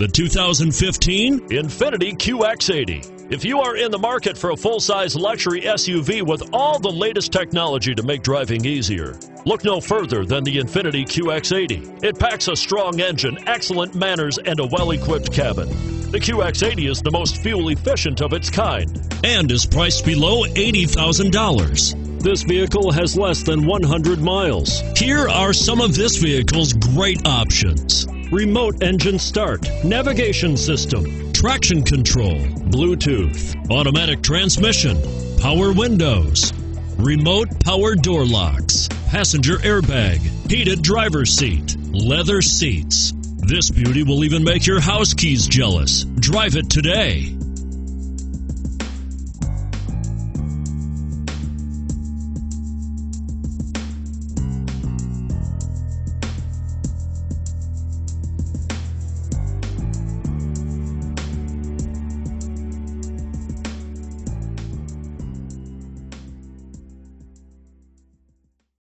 The 2015 Infiniti QX80. If you are in the market for a full-size luxury SUV with all the latest technology to make driving easier, look no further than the Infiniti QX80. It packs a strong engine, excellent manners, and a well-equipped cabin. The QX80 is the most fuel efficient of its kind and is priced below $80,000. This vehicle has less than 100 miles. Here are some of this vehicle's great options remote engine start, navigation system, traction control, Bluetooth, automatic transmission, power windows, remote power door locks, passenger airbag, heated driver's seat, leather seats. This beauty will even make your house keys jealous. Drive it today.